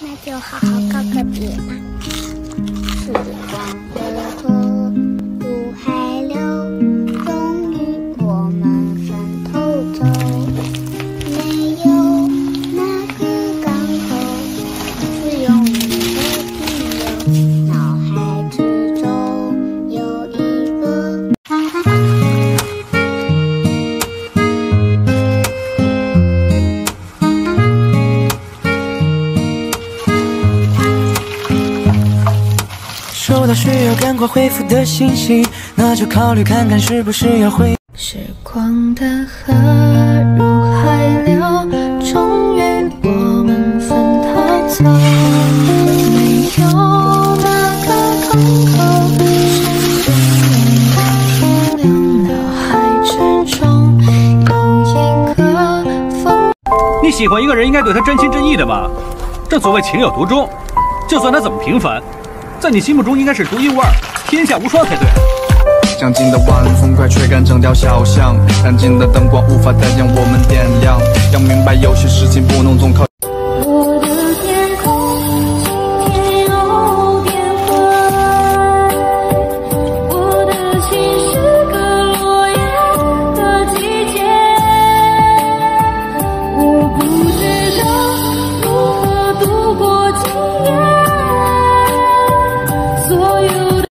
那就好好告个别吧。时光收到需要赶快回复的信息，那就考虑看看是不是要回。时光的河入海流，终于我们分头走。没有那个港口，深深的停留。脑海之中有一个风。你喜欢一个人，应该对他真心真意的吧？正所谓情有独钟，就算他怎么平凡，在你心目中应该是独一无二、天下无双才对。将近的晚风快吹干整条小巷，燃尽的灯光无法再将我们点亮。要明白，有些事情不能总靠。